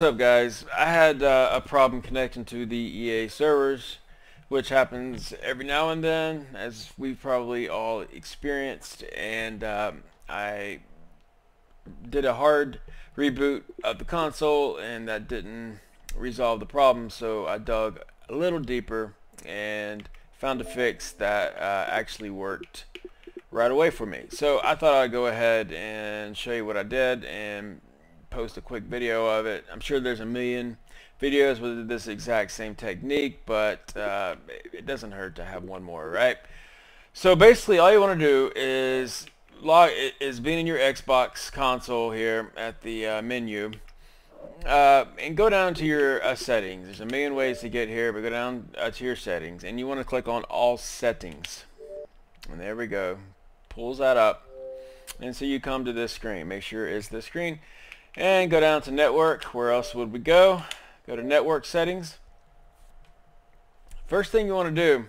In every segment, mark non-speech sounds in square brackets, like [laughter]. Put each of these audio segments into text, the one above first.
What's up guys? I had uh, a problem connecting to the EA servers which happens every now and then as we've probably all experienced and um, I did a hard reboot of the console and that didn't resolve the problem so I dug a little deeper and found a fix that uh, actually worked right away for me. So I thought I'd go ahead and show you what I did and post a quick video of it. I'm sure there's a million videos with this exact same technique, but uh, it doesn't hurt to have one more, right? So basically, all you want to do is log is being in your Xbox console here at the uh, menu, uh, and go down to your uh, settings. There's a million ways to get here, but go down uh, to your settings, and you want to click on All Settings, and there we go. Pulls that up, and so you come to this screen. Make sure it's the screen and go down to network. Where else would we go? Go to network settings. First thing you want to do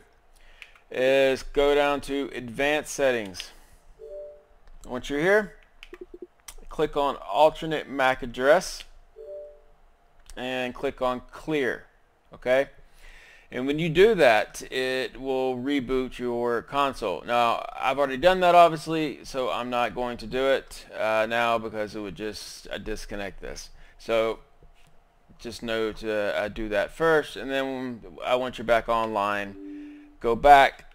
is go down to advanced settings. Once you're here. Click on alternate MAC address and click on clear. Okay and when you do that, it will reboot your console. Now, I've already done that, obviously, so I'm not going to do it uh, now because it would just uh, disconnect this. So just know to uh, do that first, and then I want you back online. Go back.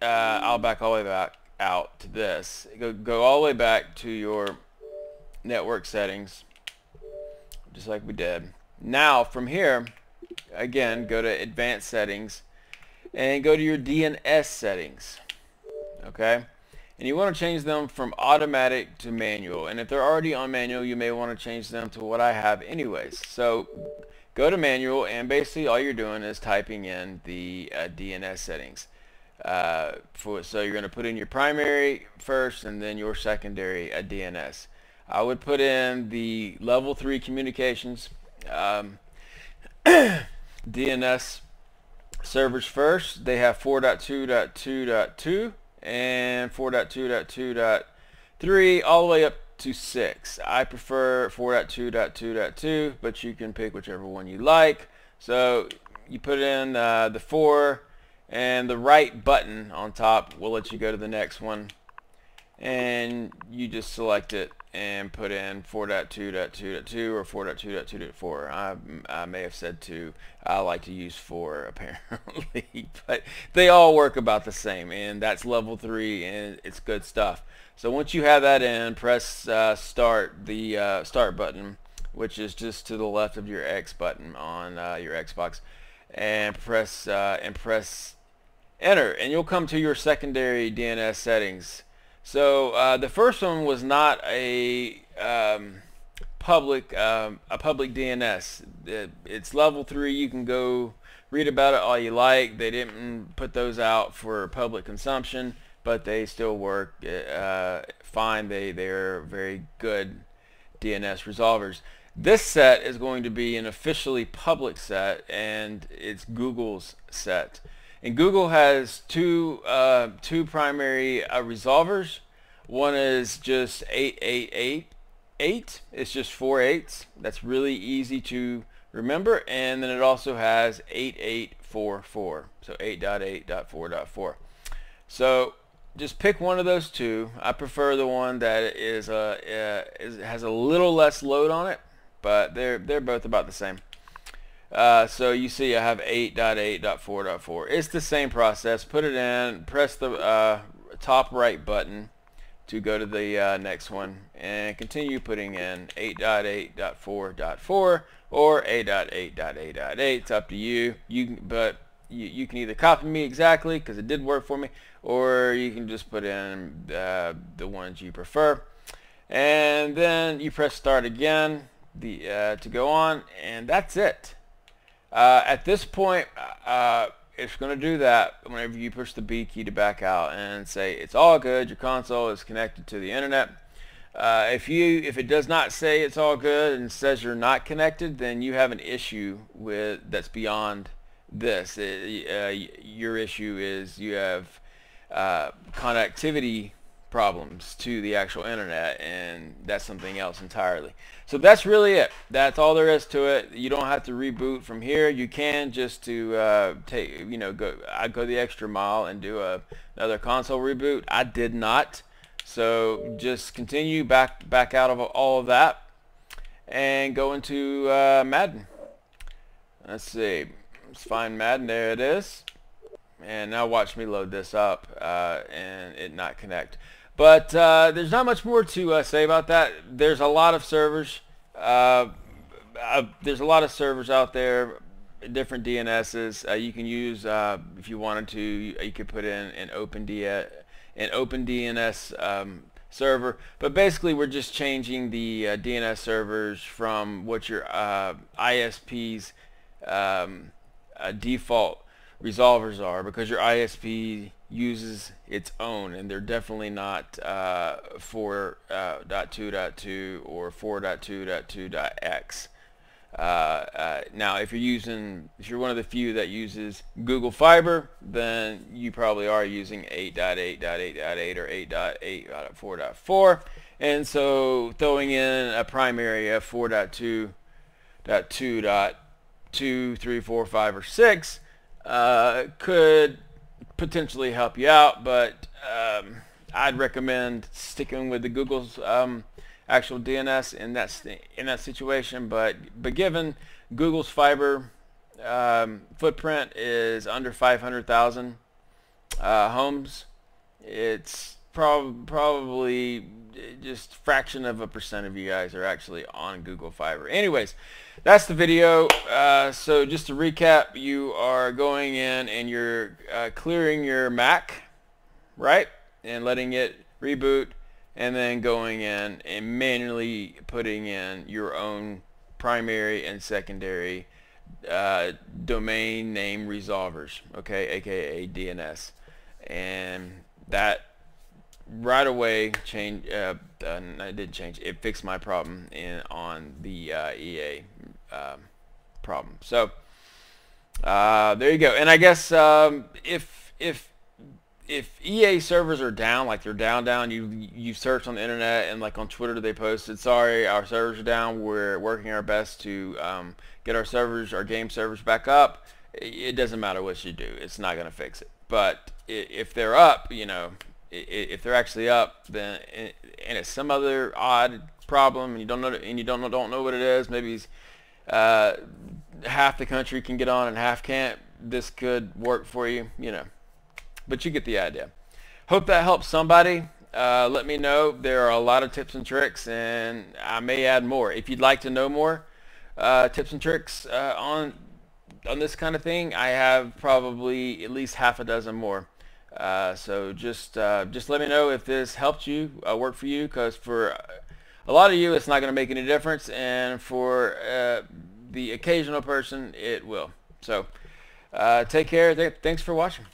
Uh, I'll back all the way back out to this. Go, go all the way back to your network settings, just like we did. Now, from here, again, go to advanced settings and go to your DNS settings. Okay? And you want to change them from automatic to manual. And if they're already on manual, you may want to change them to what I have anyways. So go to manual and basically all you're doing is typing in the uh, DNS settings. Uh, for, so you're going to put in your primary first and then your secondary uh, DNS. I would put in the level 3 communications. Um, [clears throat] DNS servers first. They have 4.2.2.2 and 4.2.2.3 all the way up to 6. I prefer 4.2.2.2 but you can pick whichever one you like. So you put in uh, the 4 and the right button on top will let you go to the next one and you just select it and put in 4.2.2.2 or 4.2.2.4. I, I may have said 2. I like to use 4 [laughs] apparently, but they all work about the same and that's level 3 and it's good stuff. So once you have that in, press uh, start, the uh, start button, which is just to the left of your X button on uh, your Xbox, and press uh, and press enter, and you'll come to your secondary DNS settings. So uh, the first one was not a um, public um, a public DNS. It, it's level three. You can go read about it all you like. They didn't put those out for public consumption, but they still work uh, fine. They they are very good DNS resolvers. This set is going to be an officially public set, and it's Google's set. And Google has two uh, two primary uh, resolvers. One is just 8888. It's just four eights. That's really easy to remember. And then it also has 8844. So 8.8.4.4. So just pick one of those two. I prefer the one that is, uh, uh, is has a little less load on it, but they're they're both about the same. Uh, so you see I have 8.8.4.4. It's the same process. Put it in, press the uh, top right button to go to the uh, next one and continue putting in 8.8.4.4 or 8.8.8.8. It's up to you. You but you, you can either copy me exactly because it did work for me or you can just put in uh, the ones you prefer and then you press start again the uh, to go on and that's it uh, at this point, uh, it's going to do that whenever you push the B key to back out and say it's all good. Your console is connected to the internet. Uh, if you if it does not say it's all good and says you're not connected, then you have an issue with that's beyond this. It, uh, your issue is you have uh, connectivity problems to the actual internet and that's something else entirely. So that's really it. That's all there is to it. You don't have to reboot from here. You can just to uh, take you know go I go the extra mile and do a, another console reboot. I did not. So just continue back back out of all of that and go into uh, Madden. Let's see. Let's find Madden. There it is. And now watch me load this up uh, and it not connect but uh, there's not much more to uh, say about that. There's a lot of servers. Uh, uh there's a lot of servers out there, different DNSs. Uh, you can use uh, if you wanted to. You, could put in an open an open DNS um, server. But basically, we're just changing the DNS servers from what your ISP's um, default resolvers are, because your ISP uses its own and they're definitely not uh, 4.2.2 uh, or 4.2.2.x. Uh, uh, now if you're using if you're one of the few that uses Google Fiber then you probably are using 8.8.8.8 or 8.8.4.4 and so throwing in a primary of 4.2.2.2 3 4 5 or 6 uh, could potentially help you out, but um, I'd recommend sticking with the Google's um, actual DNS in that in that situation. But but given Google's fiber um, footprint is under 500,000 uh, homes, it's prob probably just fraction of a percent of you guys are actually on Google Fiber. Anyways, that's the video. Uh, so just to recap, you are going in and you're uh, clearing your MAC, right? And letting it reboot and then going in and manually putting in your own primary and secondary uh, domain name resolvers, okay, aka DNS. And that right away change uh, uh, I did change. It fixed my problem in on the uh, EA um, problem. So uh, there you go. And I guess um, if if if EA servers are down like they're down down you you search on the internet and like on Twitter they posted sorry our servers are down. We're working our best to um, get our servers our game servers back up. It doesn't matter what you do. It's not gonna fix it. But if they're up you know if they're actually up, then and it's some other odd problem, and you don't know and you don't know don't know what it is, maybe uh, half the country can get on and half can't. This could work for you, you know. But you get the idea. Hope that helps somebody. Uh, let me know. There are a lot of tips and tricks, and I may add more. If you'd like to know more uh, tips and tricks uh, on on this kind of thing, I have probably at least half a dozen more. Uh, so just uh, just let me know if this helped you uh, work for you because for a lot of you it's not going to make any difference and for uh, the occasional person it will. So uh, take care. Th thanks for watching.